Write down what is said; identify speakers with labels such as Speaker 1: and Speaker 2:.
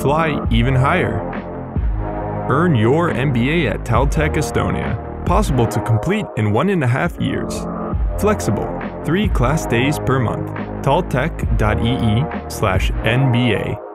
Speaker 1: fly even higher. Earn your MBA at Taltech Estonia. Possible to complete in one and a half years. Flexible, three class days per month. taltech.ee slash MBA.